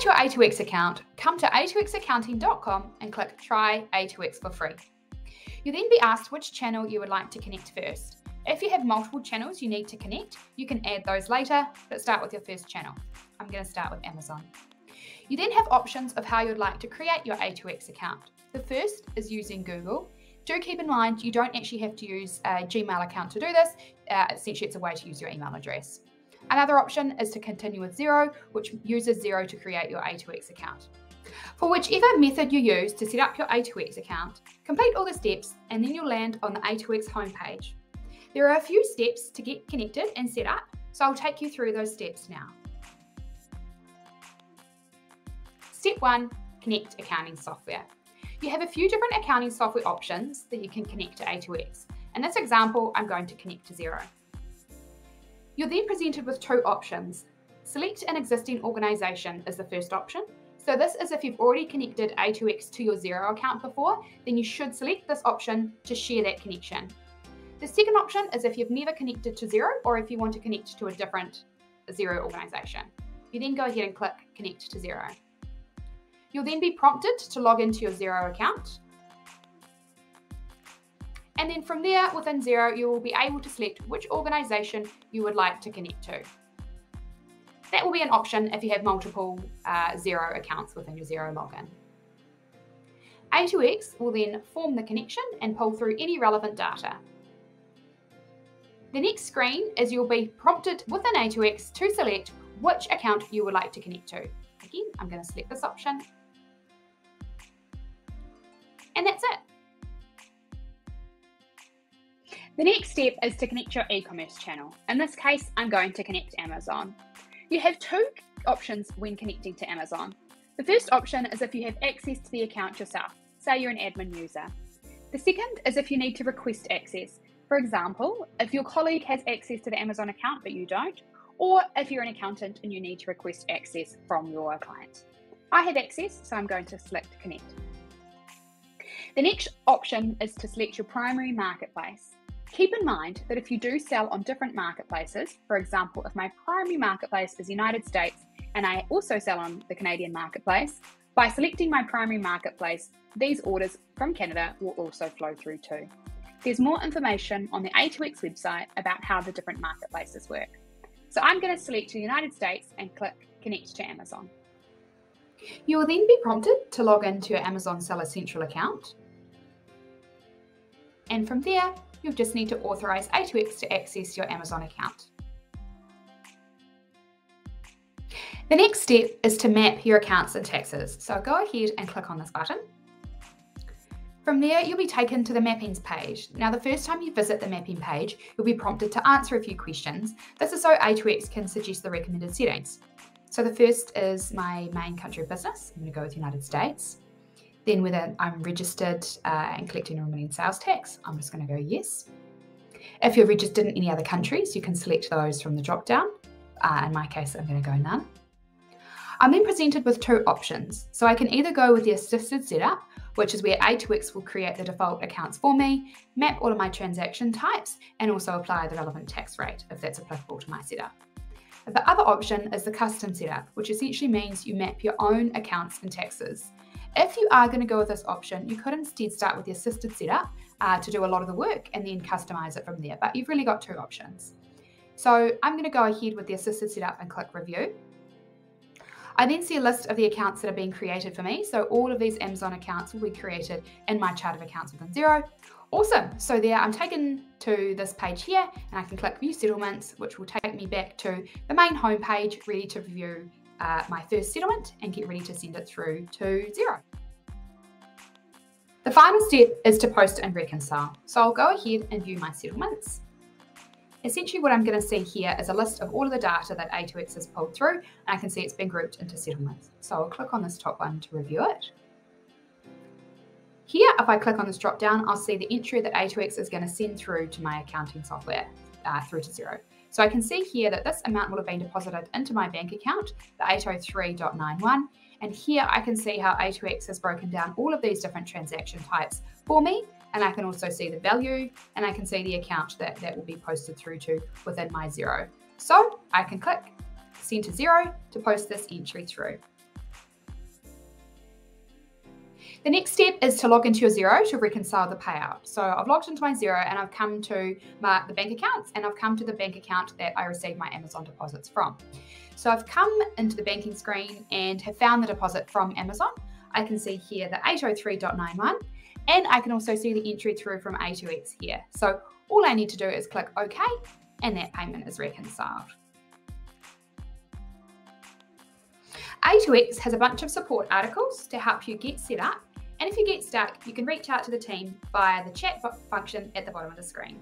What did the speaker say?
create your A2X account, come to a2xaccounting.com and click Try A2X for free. You'll then be asked which channel you would like to connect first. If you have multiple channels you need to connect, you can add those later, but start with your first channel. I'm going to start with Amazon. You then have options of how you'd like to create your A2X account. The first is using Google. Do keep in mind you don't actually have to use a Gmail account to do this. Uh, essentially, it's a way to use your email address. Another option is to continue with Xero, which uses Xero to create your A2X account. For whichever method you use to set up your A2X account, complete all the steps and then you'll land on the A2X homepage. There are a few steps to get connected and set up, so I'll take you through those steps now. Step 1 Connect accounting software. You have a few different accounting software options that you can connect to A2X. In this example, I'm going to connect to Xero. You're then presented with two options. Select an existing organisation is the first option. So this is if you've already connected A2X to your Xero account before, then you should select this option to share that connection. The second option is if you've never connected to Xero or if you want to connect to a different Xero organisation. You then go ahead and click Connect to Xero. You'll then be prompted to log into your Xero account and then from there, within Xero, you will be able to select which organization you would like to connect to. That will be an option if you have multiple uh, Xero accounts within your Xero login. A2X will then form the connection and pull through any relevant data. The next screen is you'll be prompted within A2X to select which account you would like to connect to. Again, I'm going to select this option. And that's it. The next step is to connect your e-commerce channel. In this case, I'm going to connect Amazon. You have two options when connecting to Amazon. The first option is if you have access to the account yourself, say you're an admin user. The second is if you need to request access. For example, if your colleague has access to the Amazon account but you don't, or if you're an accountant and you need to request access from your client. I have access, so I'm going to select Connect. The next option is to select your primary marketplace. Keep in mind that if you do sell on different marketplaces, for example, if my primary marketplace is United States and I also sell on the Canadian marketplace, by selecting my primary marketplace, these orders from Canada will also flow through too. There's more information on the A2X website about how the different marketplaces work. So I'm going to select the United States and click Connect to Amazon. You will then be prompted to log into your Amazon Seller Central account. And from there, you'll just need to authorize A2X to access your Amazon account. The next step is to map your accounts and taxes. So go ahead and click on this button. From there, you'll be taken to the mappings page. Now, the first time you visit the mapping page, you'll be prompted to answer a few questions. This is so A2X can suggest the recommended settings. So the first is my main country of business. I'm going to go with the United States. Then whether I'm registered uh, and collecting and remitting sales tax, I'm just going to go yes. If you're registered in any other countries, you can select those from the drop down. Uh, in my case, I'm going to go none. I'm then presented with two options. So I can either go with the assisted setup, which is where A2X will create the default accounts for me, map all of my transaction types, and also apply the relevant tax rate if that's applicable to my setup. The other option is the custom setup, which essentially means you map your own accounts and taxes. If you are going to go with this option, you could instead start with the assisted setup uh, to do a lot of the work and then customize it from there. But you've really got two options. So I'm going to go ahead with the assisted setup and click review. I then see a list of the accounts that are being created for me. So all of these Amazon accounts will be created in my chart of accounts within Xero. Awesome. So there I'm taken to this page here and I can click view settlements, which will take me back to the main home page, ready to review uh, my first settlement and get ready to send it through to Xero. The final step is to post and reconcile. So I'll go ahead and view my settlements. Essentially what I'm going to see here is a list of all of the data that A2X has pulled through and I can see it's been grouped into settlements. So I'll click on this top one to review it. Here, if I click on this drop down, I'll see the entry that A2X is going to send through to my accounting software, uh, through to Xero. So I can see here that this amount will have been deposited into my bank account, the 803.91. And here I can see how A2X has broken down all of these different transaction types for me. And I can also see the value and I can see the account that that will be posted through to within my Xero. So I can click send to Xero to post this entry through. The next step is to log into your Xero to reconcile the payout. So I've logged into my Xero and I've come to my, the bank accounts and I've come to the bank account that I received my Amazon deposits from. So I've come into the banking screen and have found the deposit from Amazon. I can see here the 803.91 and I can also see the entry through from A2X here. So all I need to do is click OK and that payment is reconciled. A2X has a bunch of support articles to help you get set up. And if you get stuck, you can reach out to the team via the chat function at the bottom of the screen.